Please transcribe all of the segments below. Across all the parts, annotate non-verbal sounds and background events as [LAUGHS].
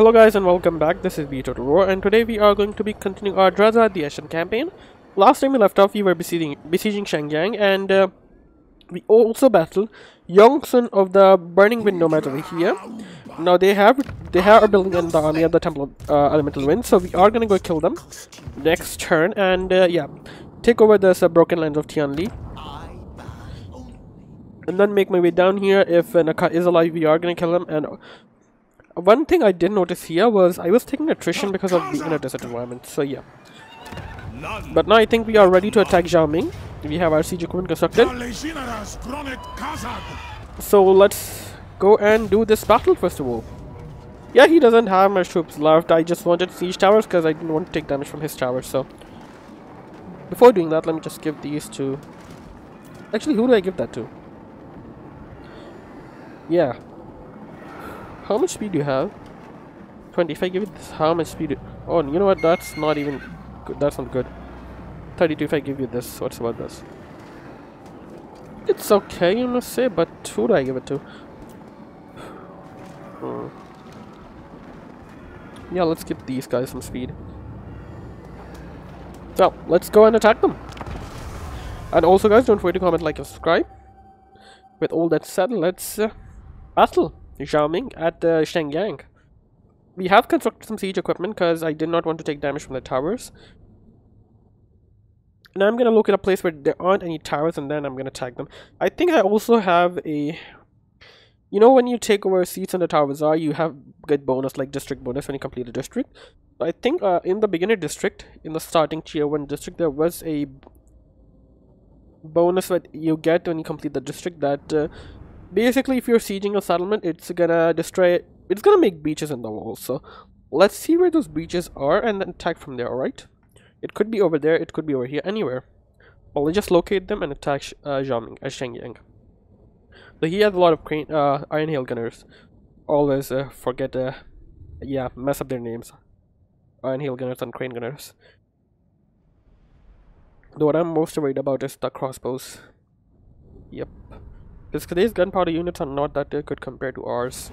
Hello guys and welcome back, this is Total War and today we are going to be continuing our Drazhoath the Ashen campaign. Last time we left off we were besieging, besieging Shang Yang and uh, we also battled Yongsun of the Burning Wind Nomads over here. Now they have they have a building in the army of the Temple of uh, Elemental Wind so we are gonna go kill them next turn and uh, yeah, take over the uh, broken lands of Tianli. And then make my way down here. If Naka is alive, we are gonna kill him. And one thing I did notice here was I was taking attrition because of being in a desert environment. So yeah. But now I think we are ready to attack Zhao Ming. We have our siege equipment constructed. So let's go and do this battle first of all. Yeah, he doesn't have much troops left. I just wanted siege towers because I didn't want to take damage from his towers. So before doing that, let me just give these to... Actually, who do I give that to? Yeah, how much speed do you have? 20. If I give it this, how much speed? Oh, you know what? That's not even good. That's not good. 32 if I give you this. What's about this? It's okay, you must say, but who do I give it to? Hmm. Yeah, let's give these guys some speed. So, let's go and attack them. And also, guys, don't forget to comment, like, and subscribe. With all that said, let's uh, battle. Zhao Ming at uh, Shang Yang. We have constructed some siege equipment because I did not want to take damage from the towers. Now I'm gonna look at a place where there aren't any towers and then I'm gonna tag them. I think I also have a you know when you take over seats in the towers are you have good bonus like district bonus when you complete a district. I think uh, in the beginner district, in the starting tier 1 district, there was a bonus that you get when you complete the district that uh, basically if you're sieging a settlement it's gonna destroy it's gonna make beaches in the wall so let's see where those beaches are and then attack from there alright? It could be over there it could be over here anywhere. Well let's just locate them and attack uh, Zhao Ming, uh, Shang Yang so he has a lot of crane, uh, iron hail gunners. Always uh, forget uh, yeah mess up their names. Iron hail gunners and crane gunners. Though what I'm most worried about is the crossbows. Yep because today's gunpowder units are not that good compared to ours.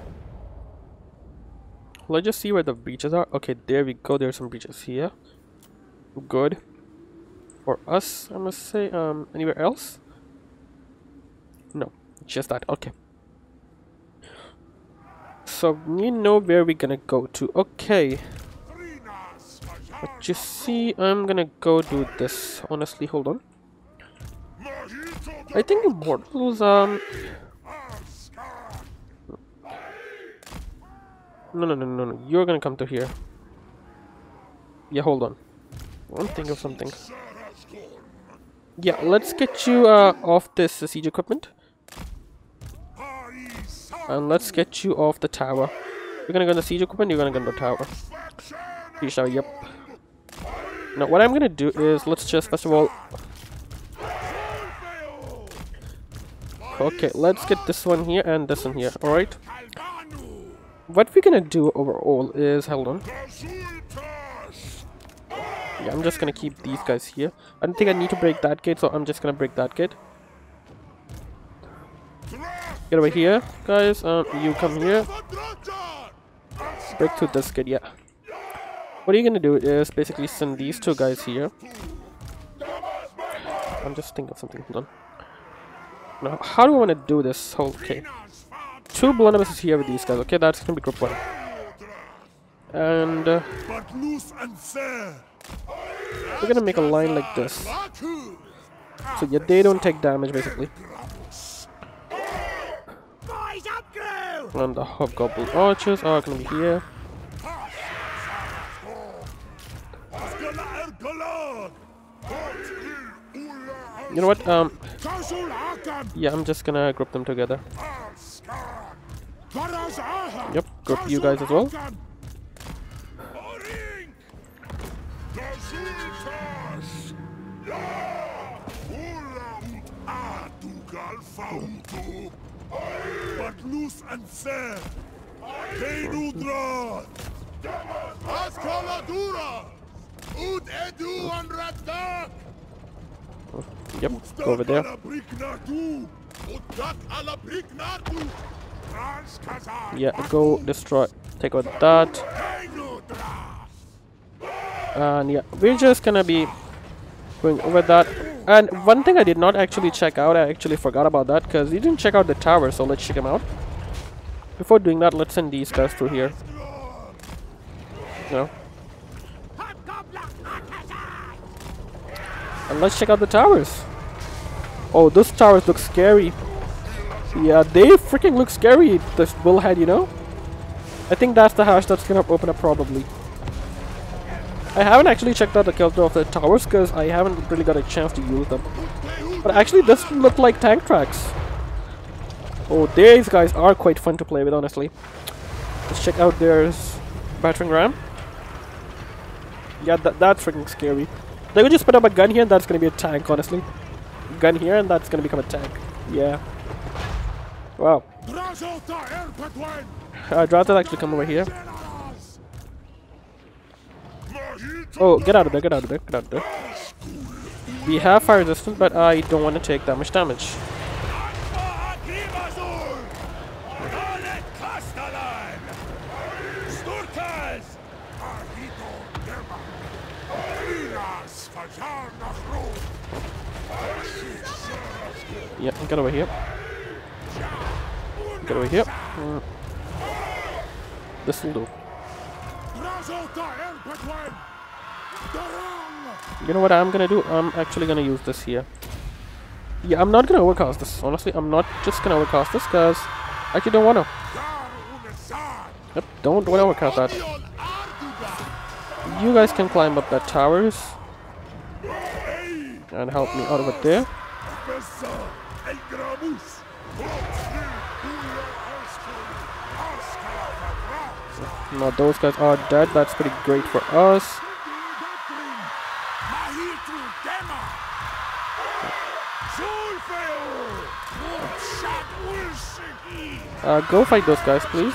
Let's just see where the breaches are. Okay, there we go. There's some breaches here. Good. For us, I must say. Um, anywhere else? No, just that. Okay. So we know where we're gonna go to. Okay. But you see, I'm gonna go do this. Honestly, hold on. I think Immortals, um... No, no, no, no, no. You're gonna come to here. Yeah, hold on. One thing of something. Yeah, let's get you uh, off this uh, siege equipment. And let's get you off the tower. You're gonna go on the siege equipment, you're gonna go on the tower. Siege tower, yep. Now, what I'm gonna do is, let's just, first of all, Okay, let's get this one here and this one here, alright? What we're gonna do overall is, hold on. Yeah, I'm just gonna keep these guys here. I don't think I need to break that gate, so I'm just gonna break that gate. Get over here, guys. Um, you come here. Break through this gate, yeah. What are you gonna do is basically send these two guys here. I'm just thinking of something, hold on. Now, how do I want to do this? whole Okay. Two blunderbusses here with these guys. Okay, that's gonna be group one. And uh, we're gonna make a line like this. So yeah, they don't take damage basically. And the hobgoblin archers are gonna be here. You know what? Um, yeah, I'm just gonna group them together. Yep, group you guys as well. But loose and fair, Ud Edu. Yep, go over there. Yeah, go destroy. Take out that. And yeah, we're just gonna be going over that. And one thing I did not actually check out, I actually forgot about that because you didn't check out the tower, so let's check them out. Before doing that, let's send these guys through here. No. And let's check out the towers. Oh, those towers look scary. Yeah, they freaking look scary, this bullhead, you know? I think that's the hash that's gonna open up probably. I haven't actually checked out the character of the towers because I haven't really got a chance to use them. But actually this look like tank tracks. Oh, these guys are quite fun to play with, honestly. Let's check out their battering ram. Yeah, that, that's freaking scary. They could just put up a gun here and that's gonna be a tank, honestly. Gun here and that's gonna become a tank. Yeah. Wow. Uh, I'd rather actually come over here. Oh, get out of there, get out of there, get out of there. We have fire resistance, but I don't want to take that much damage. Yeah, get over here. Get over here. This will do. You know what I'm gonna do? I'm actually gonna use this here. Yeah, I'm not gonna overcast this. Honestly, I'm not just gonna overcast this because I actually don't wanna. Yep, don't, don't overcast that. You guys can climb up that towers and help me out of it there. Now those guys are dead. That's pretty great for us. Uh, go fight those guys, please.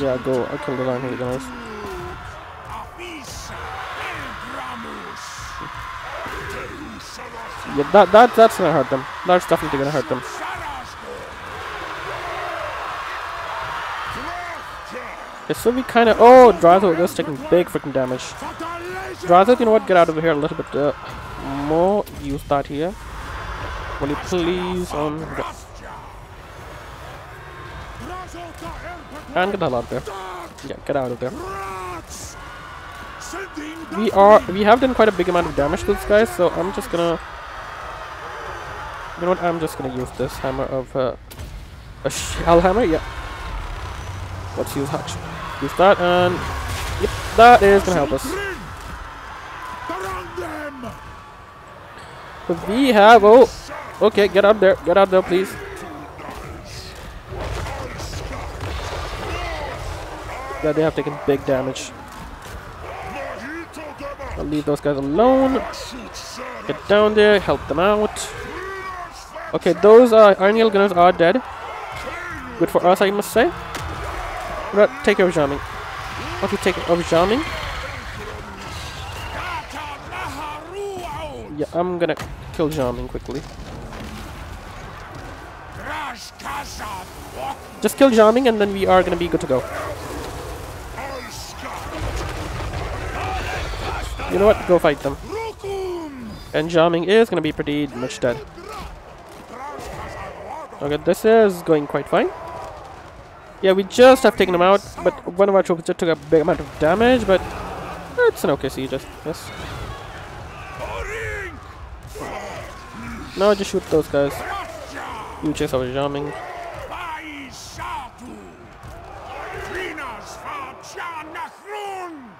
Yeah, go. I killed kill the line here, guys. Yeah, that, that, that's gonna hurt them. That's definitely gonna hurt them. Okay, so we kind of... Oh, Drytho is taking big freaking damage. Drytho, you know what? Get out of here a little bit uh, more. Use that here. Will you please... Um, get and get the hell out of there. Yeah, get out of there. We are... We have done quite a big amount of damage to this guy, so I'm just gonna... You know what? I'm just gonna use this hammer of... Uh, a shell hammer? Yeah. Let's use Hutch. Use that and... Yep, that is gonna help us. We have... Oh! Okay, get up there. Get out there, please. Yeah, they have taken big damage. I'll leave those guys alone. Get down there, help them out. Okay, those uh, Nail Gunners are dead. Good for us, I must say. But take care of Zhao Ming. Okay, take care of Zhao Ming. Yeah, I'm gonna kill Zhao Ming quickly. Just kill Zhao Ming and then we are gonna be good to go. You know what? Go fight them. And Zhao Ming is gonna be pretty much dead. Okay, this is going quite fine. Yeah, we just have taken him out, but one of our troops just took a big amount of damage, but it's an okay siege, yes. No, just shoot those guys. You chase our Zhao Ming.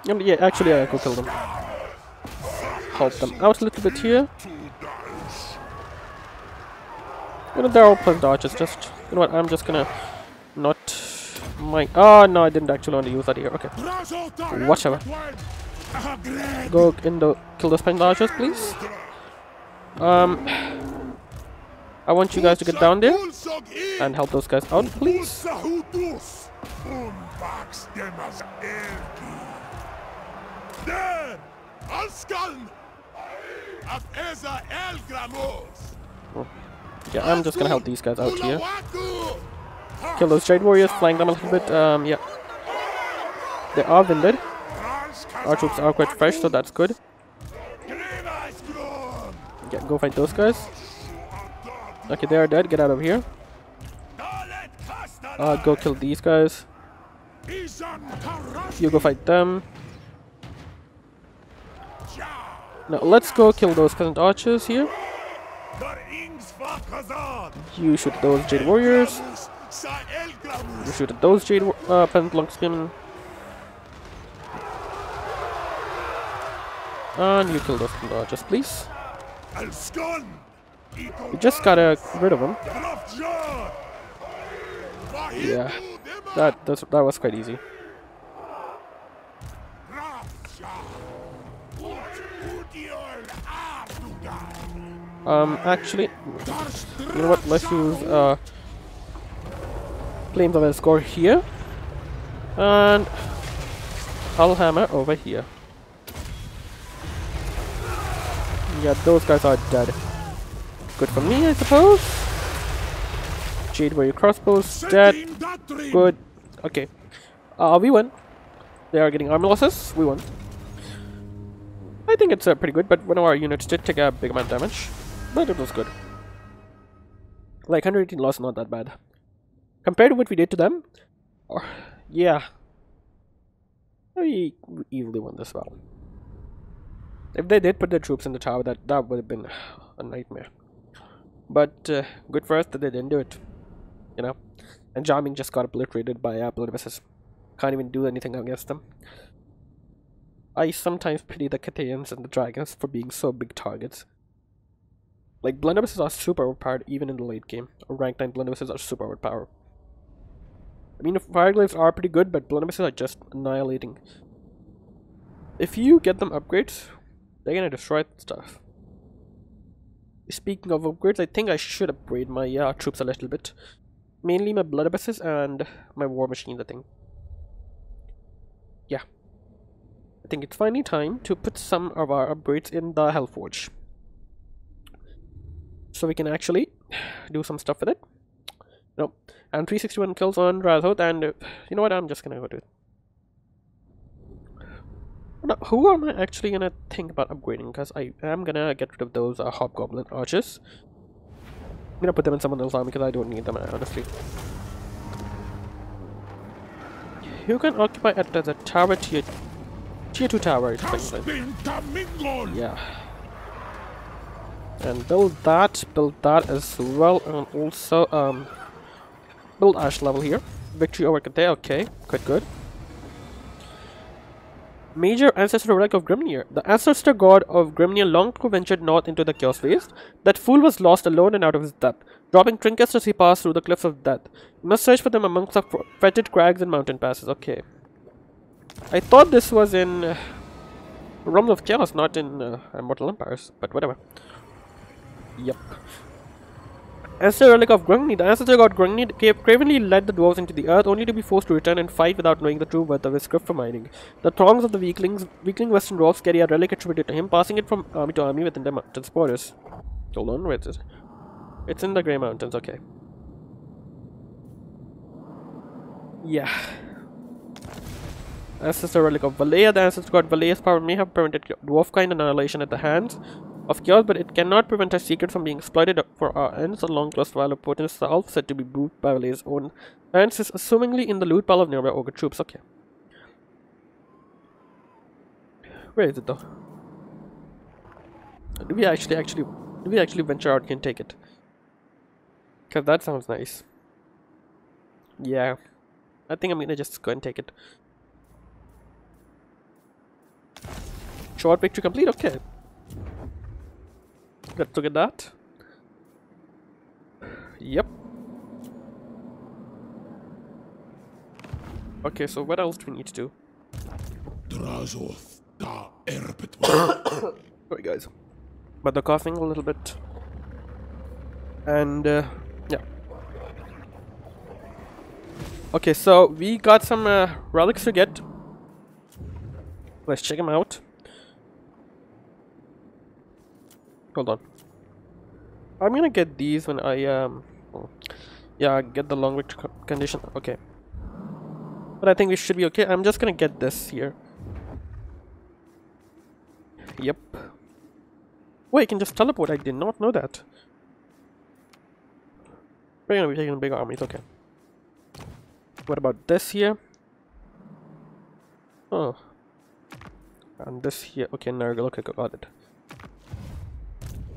Yeah, actually I could kill them. Help them out a little bit here. You know, they're all plus dodges, just... You know what, I'm just gonna... Not... My... Oh, no, I didn't actually want to use that here. Okay. Whatever. Go in the... Kill the spine dodgers, please. Um... I want you guys to get down there and help those guys out, please. Max Yeah, I'm just gonna help these guys out here. Kill those Jade Warriors, flank them a little bit. Um, yeah. They are winded. Our troops are quite fresh, so that's good. Yeah, go fight those guys. Okay, they are dead. Get out of here. Uh, go kill these guys. You go fight them. Now let's go kill those peasant archers here. You shoot those Jade Warriors. You shoot those Jade uh, peasant longskin. And you kill those peasant archers, please. You just gotta get rid of them. Yeah, that that was quite easy. Um, actually, you know what? Let's use uh, Flames of Score here, and Hull Hammer over here. Yeah, those guys are dead. Good for me, I suppose. Jade where your crossbows dead. Good. Okay. Uh, we won. They are getting armor losses. We won. I think it's uh, pretty good, but one of our units did take a big amount of damage. But it was good. Like 118 loss, not that bad. Compared to what we did to them, or yeah, we easily won this battle. If they did put their troops in the tower, that that would have been a nightmare. But uh, good for us that they didn't do it. You know, and Zhao Ming just got obliterated by Blunderbusses. Can't even do anything against them. I sometimes pity the Cathayans and the Dragons for being so big targets. Like, blunderbusses are super overpowered even in the late game. Rank 9 blunderbusses are super overpowered. I mean, Fireglaives are pretty good, but blunderbusses are just annihilating. If you get them upgrades, they're gonna destroy stuff. Speaking of upgrades, I think I should upgrade my uh, troops a little bit. Mainly my blunderbusses and my war machines, I think. Yeah. I think it's finally time to put some of our upgrades in the Hellforge. So we can actually do some stuff with it. No. And 361 kills on Drazhoath, and uh, you know what? I'm just gonna go do it. Now, who am I actually gonna think about upgrading? Because I am gonna get rid of those uh, Hobgoblin archers. I'm gonna put them in someone else's army because I don't need them, honestly. You can occupy it as a tower tier, tier 2 tower. it's like that. Caspin Tamingol! Yeah. And build that, build that as well, and also um, build Ash level here. Victory over Kate, okay, quite good. Major ancestor relic of Grimnir. The ancestor god of Grimnir long ago ventured north into the Chaos Waste. That fool was lost alone and out of his depth, dropping trinkets as he passed through the cliffs of death. You must search for them amongst the fetid crags and mountain passes. Okay. I thought this was in uh, Realms of Chaos, not in uh, Immortal Empires, but whatever. Yep. Ancestor relic of Grungni. The ancestor god Grungni cravenly led the dwarves into the earth, only to be forced to return and fight without knowing the true worth of his script for mining. The throngs of the weaklings, weakling western dwarves carry a relic attributed to him, passing it from army to army within the mountains borders. Hold on, where is it? It's in the Grey Mountains, okay. Yeah. Ancestor relic of Valaya. The ancestor god Valaya's power may have prevented dwarfkind annihilation at the hands of chaos, but it cannot prevent our secret from being exploited for our ends. A long lost vial of potent self said to be brewed by Valaya's own hands is assumingly in the loot pile of nearby ogre troops. Okay. Where is it though? Do we actually actually do we actually venture out and take it? Cause that sounds nice. Yeah. I think I'm gonna just go and take it. Short victory complete, okay. Let's look at that. Yep. Okay, so what else do we need to do? Drazhoath da erbet [COUGHS] Sorry guys. But the coughing a little bit. And uh, yeah. Okay, so we got some uh, relics to get. Let's check them out. Hold on. I'm gonna get these when I um, oh, yeah, get the long co- condition. Okay, but I think we should be okay. I'm just gonna get this here. Yep. Wait, I can just teleport. I did not know that. We're gonna be taking a big armies. Okay. What about this here? Oh. And this here. Okay, Nurgle. Okay, got it.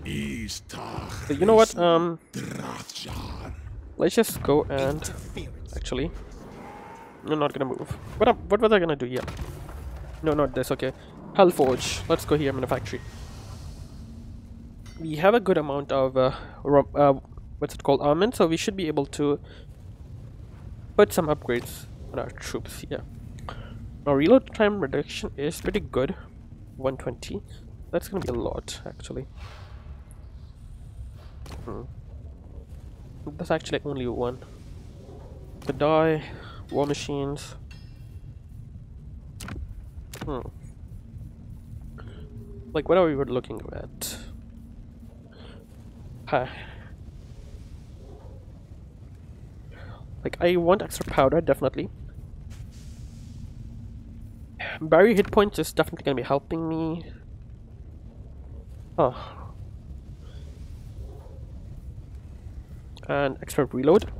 So you know what? Um, let's just go and actually, I'm not gonna move. What up? What was I gonna do? Yeah. No, not this. Okay. Hellforge. Let's go here. Manufactory. We have a good amount of uh, uh what's it called? Armament. So we should be able to put some upgrades on our troops. Yeah. Now reload time reduction is pretty good. 120. That's gonna be a lot actually. Hmm. That's actually only one. The die, war machines. Hmm. Like what are we looking at? Huh. Like I want extra powder, definitely. Barry hit points is definitely gonna be helping me. Oh. And extra reload.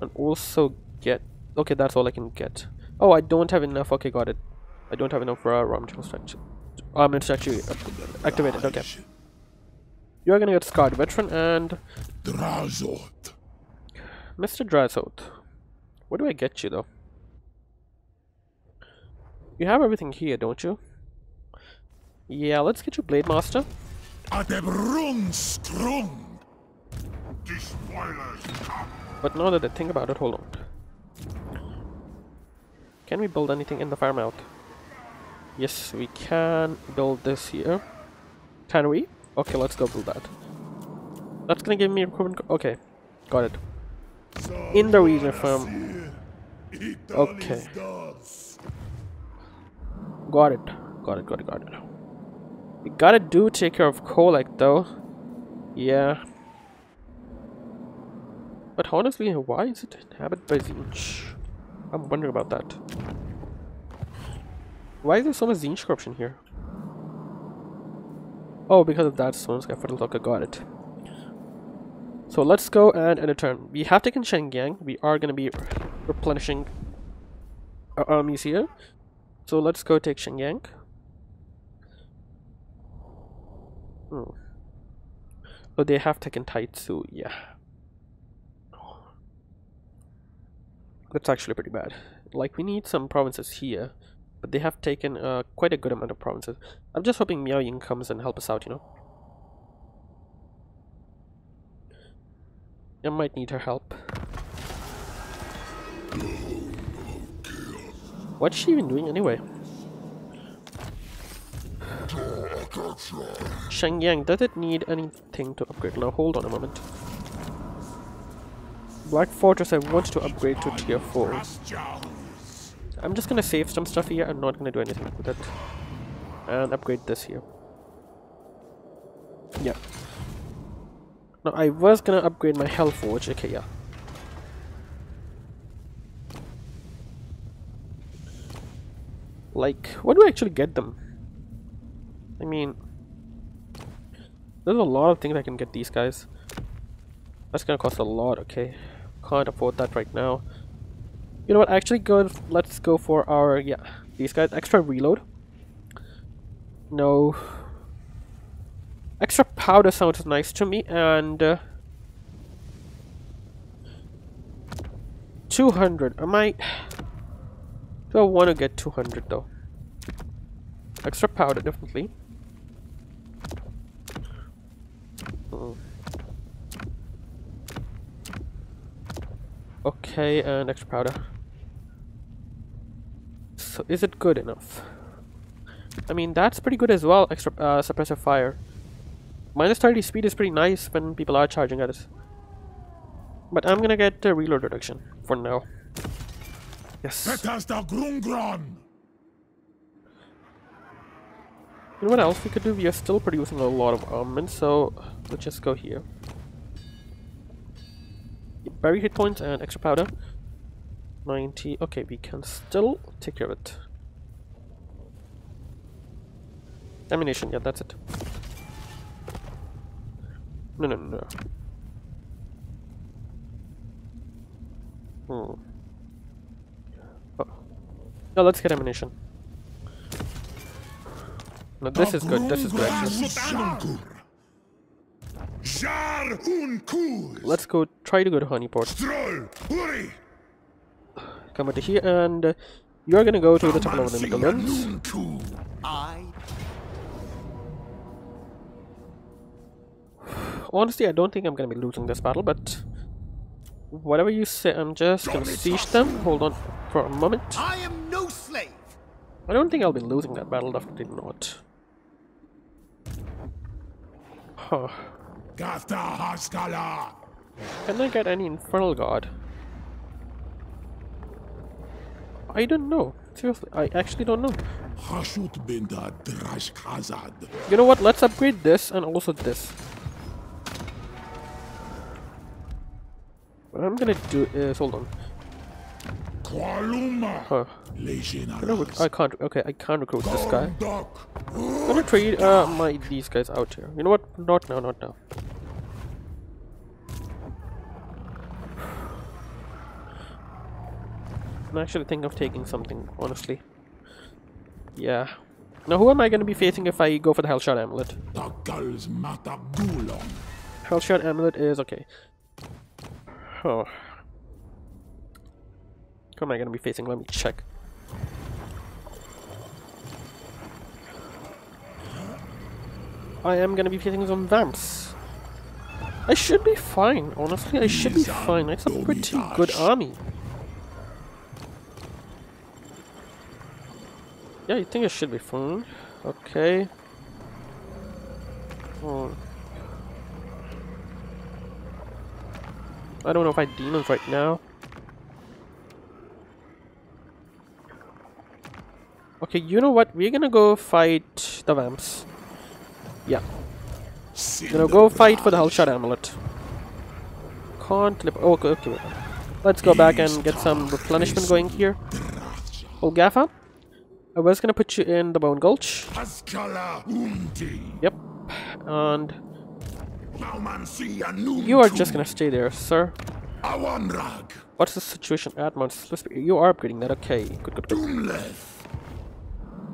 And also get okay, that's all I can get. Oh I don't have enough, okay got it. I don't have enough for our raw material structure. Armament structure uh, activated, okay. You're gonna get Scarred Veteran and Drazhoath. Mr. Drysout. What do I get you though? You have everything here, don't you? Yeah, let's get you Blade Master. Adebrun strung. But now that I think about it, hold on. Can we build anything in the farm out? Yes, we can build this here. Can we? Okay, let's go build that. That's gonna give me equipment. Okay, got it. In the region farm. Okay. Got it. Got it, got it, got it. We gotta do take care of Kolak though. Yeah. But honestly, why is it inhabited by Tzeentch? I'm wondering about that. Why is there so much Tzeentch corruption here? Oh, because of that Stone's got fertile okay, got it. So let's go and end a turn. We have taken Shang Yang, We are gonna be replenishing our armies here. So let's go take Shang Yang. Hmm. Oh, they have taken Taitsu, yeah. That's actually pretty bad. Like, we need some provinces here, but they have taken uh, quite a good amount of provinces. I'm just hoping Miao Ying comes and help us out, you know. I might need her help. What's she even doing anyway? Shang Yang, does it need anything to upgrade? Now hold on a moment. Black Fortress I want to upgrade to tier 4. I'm just gonna save some stuff here, I'm not gonna do anything with it. And upgrade this here. Yeah. Now I was gonna upgrade my Hellforge, okay yeah. Like, what do I actually get them? I mean, there's a lot of things I can get these guys. That's gonna cost a lot, okay. Can't afford that right now. You know what, actually go, let's go for our, yeah, these guys, extra reload. No. Extra powder sounds nice to me, and... Uh, 200, I might... Do I want to get 200 though? Extra powder, definitely. Mm. Okay, and extra powder. So is it good enough? I mean, that's pretty good as well, extra uh, suppressive fire. Minus 30 speed is pretty nice when people are charging at us. But I'm gonna get a reload reduction for now. Yes. You know what else we could do? We are still producing a lot of armament, so let's just go here. Bury hit points and extra powder. 90. Okay, we can still take care of it. Ammunition, yeah, that's it. No, no, no. Hmm. Oh. No, let's get ammunition. No, this is good. This is good. Actually. Jar un cool! Let's go. Try to go to Honeyport. Come over here, and uh, you're gonna go to the Temple of the Netherlands. I Honestly, I don't think I'm gonna be losing this battle, but whatever you say, I'm just gonna siege them. Hold on for a moment. I am no slave! I don't think I'll be losing that battle. Definitely not. Huh. Can I get any Infernal God? I don't know. Seriously, I actually don't know. Hashut binda drash khazad. You know what? Let's upgrade this and also this. What I'm gonna do is hold on. Huh. Legion You know, rec- I can't. Okay, I can't recruit this guy. I'm gonna trade uh my these guys out here. You know what? Not now. Not now. I'm actually thinking of taking something. Honestly. Yeah. Now, who am I gonna be facing if I go for the Hellshot Amulet? Takal's mata gulong. Hellshot Amulet is okay. Oh. Who am I gonna be facing? Let me check. I am gonna be facing some vamps. I should be fine, honestly. I should be fine. It's a pretty good army. Yeah, you think I should be fine? Okay. Hmm. I don't know if I demons right now. Okay, you know what? We're gonna go fight the vamps. Yeah, gonna go fight for the Hellshot Amulet. Can't lip- oh, okay, okay. Let's go back and get some replenishment going here. Olgafa, I was gonna put you in the Bone Gulch. Yep, and you are just gonna stay there, sir. What's the situation at Mount? You are upgrading that, okay. Good, good, good.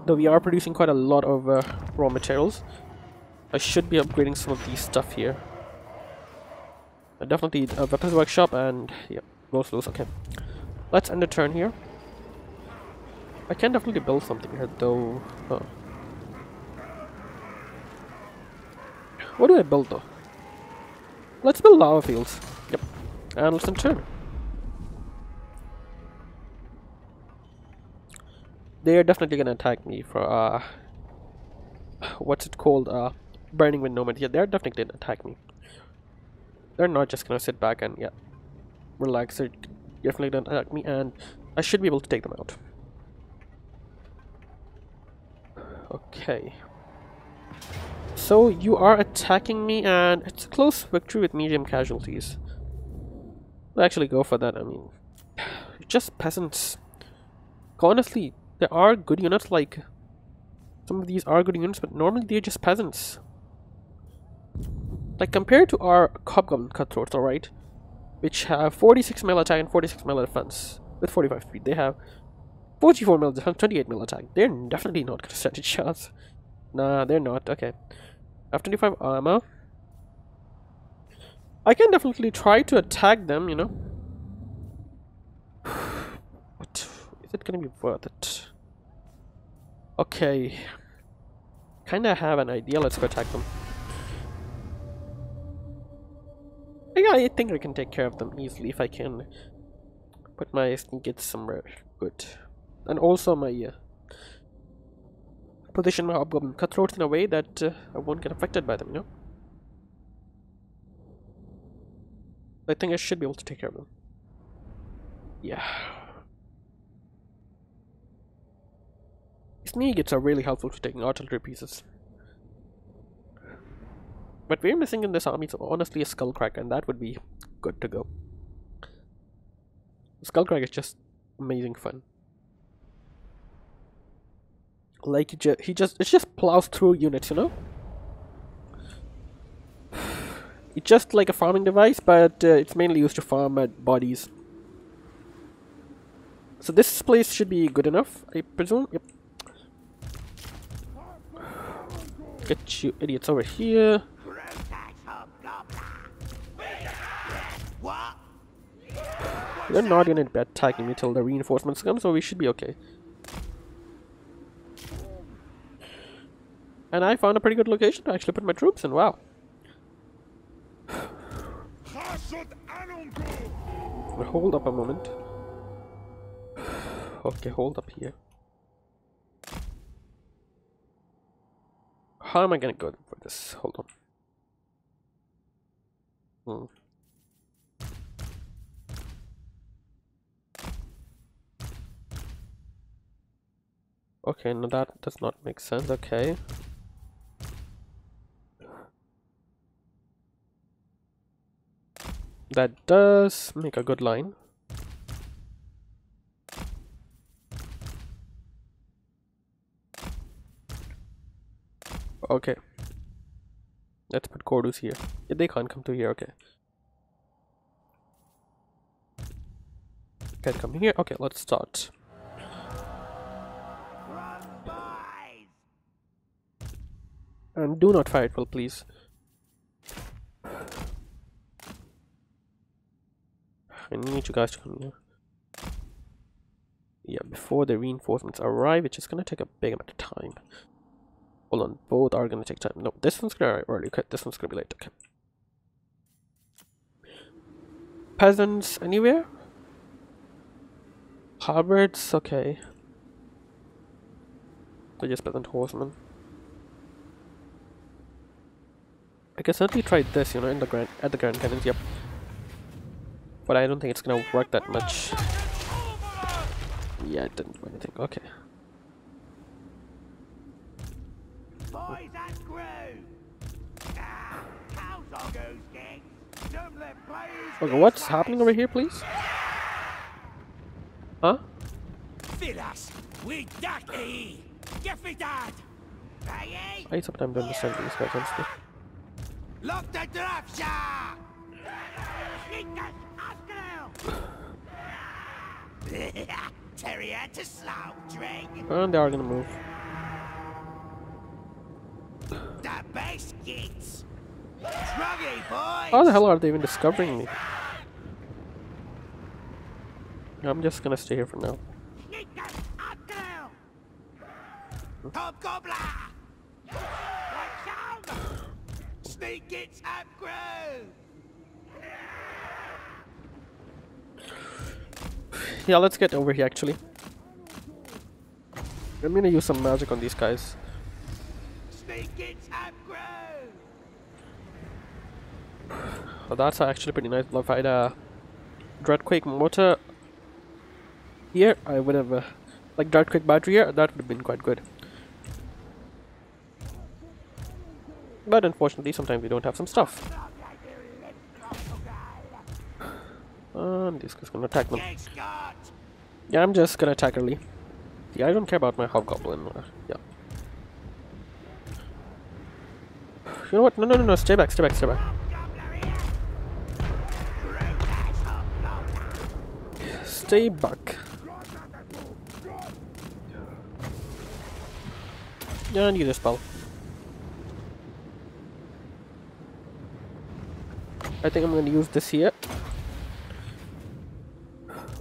Though we are producing quite a lot of uh, raw materials, I should be upgrading some of these stuff here. Uh, definitely a weapons workshop and most of those. Okay, let's end the turn here. I can definitely build something here though. Huh. What do I build though? Let's build lava fields. Yep, and let's end turn. they are definitely gonna attack me for uh what's it called uh burning with nomad yeah they're definitely gonna attack me. They're not just gonna sit back and yeah relax. They're definitely gonna attack me and I should be able to take them out. Okay. So you are attacking me and it's a close victory with medium casualties. I'll actually go for that I mean. [SIGHS] Just peasants. Honestly there are good units like some of these are good units but normally they're just peasants like compared to our Hobgoblin cutthroats alright which have 46 melee attack and 46 melee defense with 45 speed they have 44 melee defense 28 melee attack they're definitely not gonna stand a chance nah they're not okay I have 25 armor I can definitely try to attack them you know [SIGHS] but is it gonna be worth it? Okay. Kinda have an idea, let's go attack them. Yeah, I think I can take care of them easily if I can put my sneak somewhere good. And also my uh, position my hobgoblin cutthroats in a way that uh, I won't get affected by them, you know? I think I should be able to take care of them. Yeah. These are really helpful for taking artillery pieces. But we're missing in this army so honestly a Skullcracker and that would be good to go. Skullcracker is just amazing fun. Like he, ju he just it just plows through units, you know. [SIGHS] It's just like a farming device, but uh, it's mainly used to farm uh, bodies. So this place should be good enough, I presume. Yep. Get you idiots over here. They're not gonna be attacking me till the reinforcements come, so we should be okay. And I found a pretty good location to actually put my troops in, wow. Hold up a moment. Okay, hold up here. How am I gonna go for this? Hold on. Hmm. Okay, no that does not make sense, okay. That does make a good line. Okay. Let's put Cordus here. Yeah, they can't come to here, okay. Can't come here. Okay, let's start. And do not fire it well, please. I need you guys to come here. Yeah, before the reinforcements arrive, which is gonna take a big amount of time. Hold on, both are gonna take time. No, this one's gonna arrive early. Okay, this one's gonna be late. Okay. Peasants anywhere? Halberds, okay. They're just peasant horsemen. I can certainly try this, you know, in the grand at the Grand Cannons, yep. But I don't think it's gonna work that much. Yeah, it didn't do anything. Okay. Boys and crew! Ah, cows are goose kicks! Don't let players Okay, what's happening over here, please? Huh? Filas, we daki! Gefidad! Hey, I sometimes don't understand these guys, honestly. Lock the drapsha! Schnickers, Askel! Terrier to slaughtering! And they are gonna move. The biscuits! Druggy, boys! How the hell are they even discovering me? I'm just gonna stay here for now. Schnickers, Askel! Hobgobbler! Watch out! Up! Yeah, let's get over here actually. I'm gonna use some magic on these guys. Sneak it up crew! Oh, that's actually pretty nice. If I had a Dreadquake Mortar here, I would have, uh, like Dreadquake battery here, that would have been quite good. But unfortunately, sometimes we don't have some stuff. This guy's gonna attack them. Yeah, I'm just gonna attack early. Yeah, I don't care about my hobgoblin. Uh, yeah. You know what? No, no, no, no. Stay back, stay back, stay back. Stay back. Yeah, I need a spell. I think I'm gonna use this here.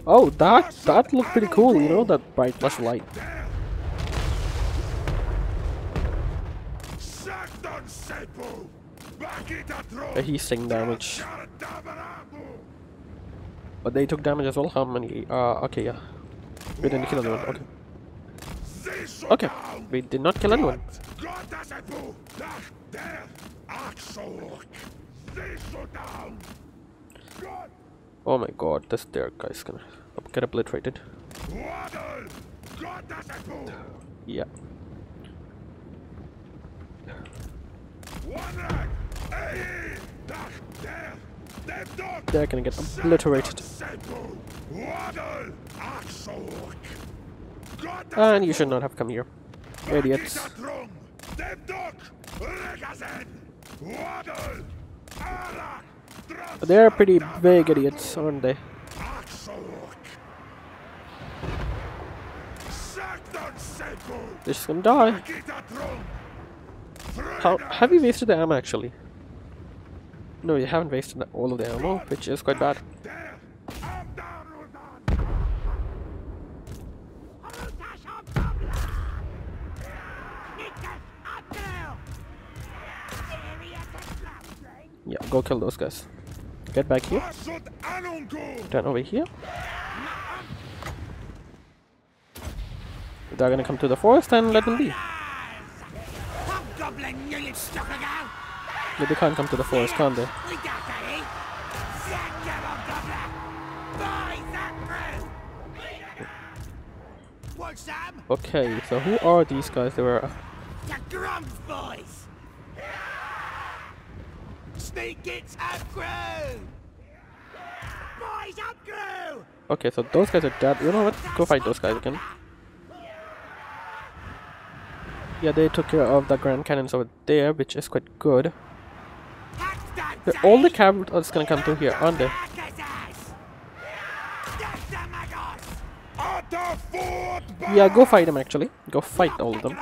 Oh, that that looked pretty cool, you know, that bright flash light. He's damage. But they took damage as well. How many? Uh, okay, yeah. We didn't kill anyone. Okay. Okay. We did not kill anyone. Oh my god, this there guy's gonna get obliterated. Yeah. They're gonna get obliterated. And you should not have come here. Idiots. They're pretty big idiots, aren't they? They're just gonna die. How have you wasted the ammo actually? No, you haven't wasted all of the ammo, which is quite bad. Yeah, go kill those guys. Get back here. Turn over here. They're gonna come to the forest and let them be. Yeah, they can't come to the forest, can't they? Okay, so who are these guys? They were. Uh, the Grumps boys! Sneak gets upgrew! Boys, upgrew! Okay, so those guys are dead. You know what? Go fight those guys again. Yeah, they took care of the Grand Cannons over there, which is quite good. Yeah, all the just gonna come through here, aren't they? Yeah, go fight them actually. Go fight all of them.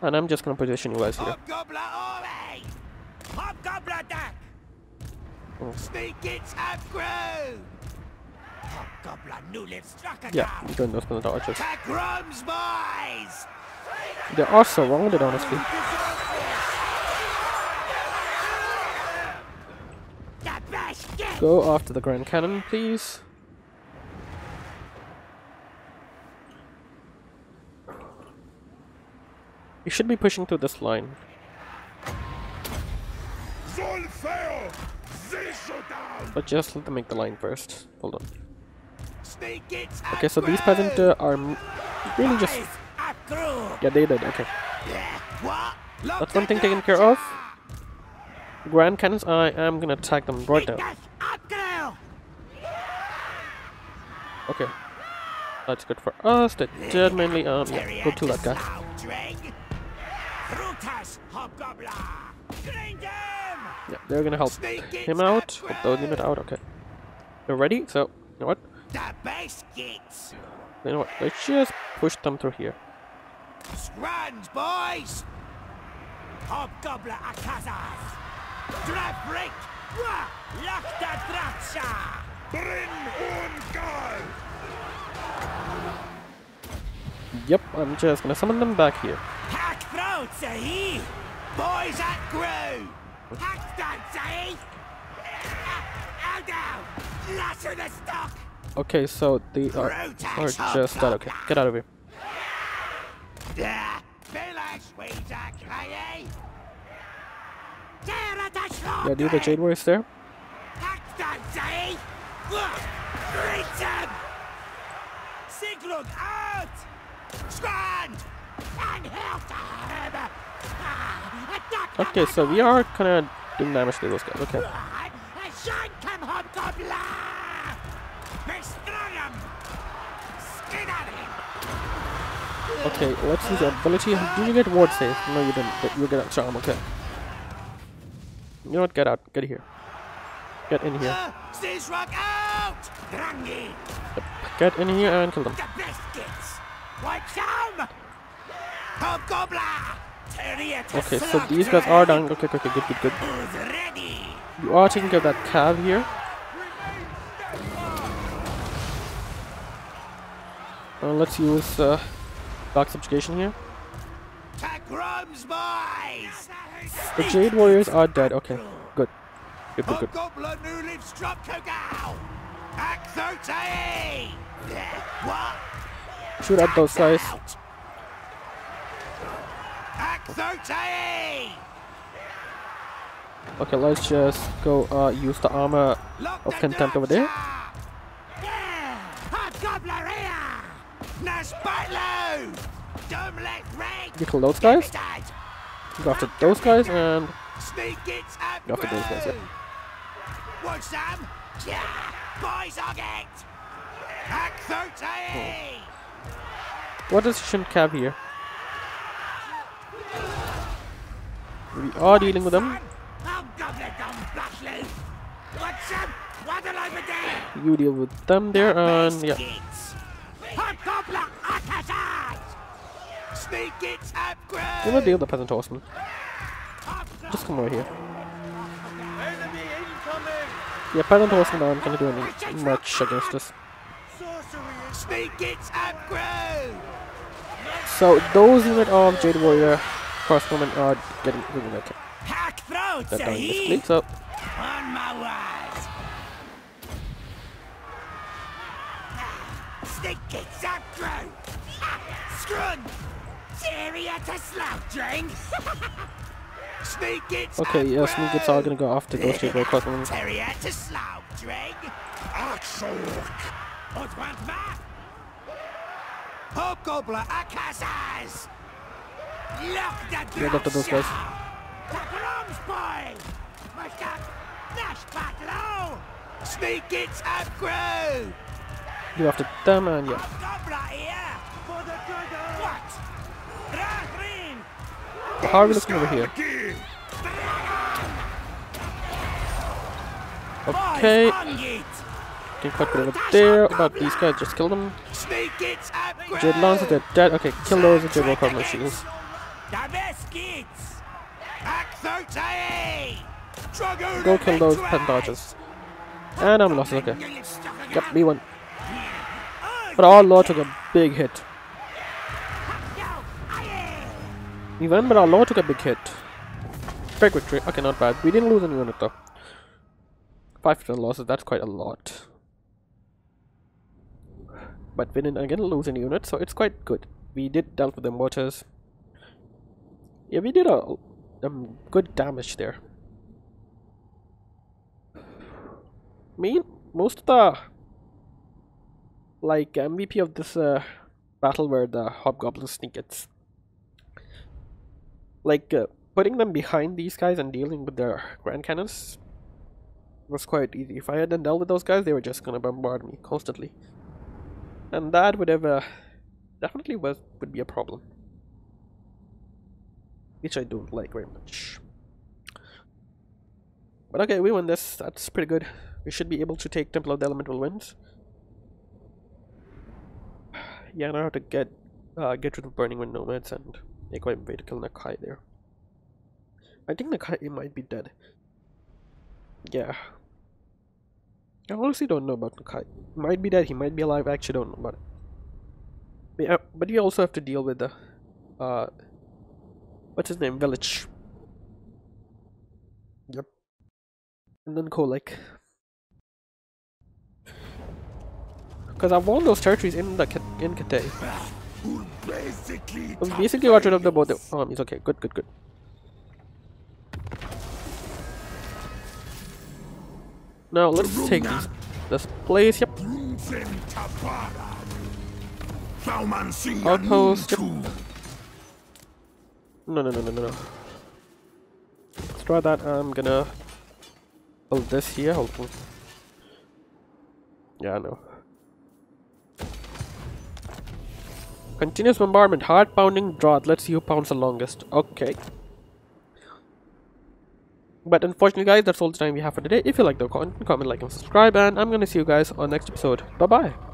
And I'm just gonna position you guys here. Hobgoblin Ore! Hobgoblin Duck! Oh. Sneak gets upgrew! Hobgoblin newly struck a Yeah, doing those kind of dodges. Attack Grums, boys! They are surrounded, honestly. The best get! Go after the Grand Cannon, please. You should be pushing through this line. But just let them make the line first. Hold on. Okay, so these peasant uh, are really just... Yeah, they did, okay. That's one thing taken care of. Grand Cannons, I am gonna attack them right now. Okay. That's good for us. They did mainly, um, yeah, go to that guy. Yeah, they're gonna help him out. Help the limit out, okay. They're ready, so, you know what? The base! You know what? Let's just push them through here. Scrans, boys! Hobgoblin Akazas! Drabrik! Lakta Dratsha! Brin und! Yep, I'm just gonna summon them back here. Boys at Grew! Hack stand, say Out down! Lasso the stock! Okay, so they are, are just that. Okay, get out of here. Yeah! Village Weezer, the Yeah, do the Jade Warriors there. Hack stand, say Greet him! Sigrug out! Strand! And! Okay, so we are kinda doing damage to those guys. Okay. Okay, let's use ability. Did you get ward save? No, you didn't. But You get a charm. Okay. You know what? Get out. Get here. Get in here. Drangi! Get in here and kill them. The biscuits! White Sam! Hobgoblin! Terrier to Okay, so these guys are down. Okay, okay, good, good, good. You are taking care of that cav here. Uh, let's use uh, dark subjugation here. Attack Rums, boys! The Jade Warriors are dead. Okay, good. Good, good, good. Hobgoblin who lives struck Kogal! Act 30! What? Shoot at those guys. Out. Act 30! Okay, let's just go uh, use the armor of contempt over there. Yeah! Hobgoblin here! Nash Butlow! Dumlet Red! You kill those guys. Go after those guys and Sneak gets up Go after those guys. Want some? Yeah! Boys on it! Hack 13! what does Shimp have here? We are dealing with them. You deal with them there and yeah. Wanna deal with the peasant horseman. Just come over here. Yeah, peasant horseman aren't gonna do any much against us. So those unit of Jade Warrior crossbowmen are getting getting that Hack throats, that dying eh? basically. So On my wise. [LAUGHS] Sneak gets upgrade! Scrun! Syria to slaughtering. Sneak gets okay, yeah, Sneak it's all gonna go after those Jade Warrior crossbowmen. Terrier to slaughtering! Axel! What want back? Hobgoblin Akazaz! Lock the Get after those guys. Tackle boy. Must up. Dash battle. Sneak gets upgrade! Go after them and yeah. Hobgoblin here. For the good What? Ragrin. How are we looking over here? Okay, Boys on it. getting quite good over there, but these guys just kill them. Sneak gets upgrade! Jade Lancer, they're dead. Okay, kill those Jade Warrior crossbow shields. The best kids. Hack 13! Dragoon Go kill those peasant archers. And I'm lost, okay. Yep, me one. But our lord took a big hit. Won, but our lord took a big hit. Big victory. Okay, not bad. We didn't lose any unit though. 5% losses, that's quite a lot. But we didn't again lose any units, so it's quite good. We did dealt with the mortars. Yeah, we did a um, good damage there. Me, most of the like MVP of this uh, battle were the hobgoblin Sneaky Gits. Like uh, putting them behind these guys and dealing with their grand cannons was quite easy. If I hadn't dealt with those guys, they were just gonna bombard me constantly, and that would have uh, definitely was would be a problem, which I don't like very much. But okay, we won this. That's pretty good. We should be able to take Temple of the Elemental Winds. Yeah, I have to get uh, get rid of Burning Wind Nomads and make my way to kill Nakai there. I think Nakai might be dead. Yeah. I honestly don't know about Nakai. Might be dead, he might be alive, I actually don't know about it. But, yeah, but we also have to deal with the uh what's his name? Village. Yep. And then Kolek. Because I won those territories in the in Cathay. Basically, We basically got rid of the both the armies. Okay, good, good, good. Now let's take this, this place. Yep, outpost. Yep. No, no, no, no, no, no. Let's try that. I'm gonna build this here. On. Yeah, I know. Continuous bombardment, hard pounding drought. Let's see who pounds the longest. Okay. But unfortunately, guys, that's all the time we have for today. If you like the content, comment, like, and subscribe. And I'm gonna see you guys on next episode. Bye bye.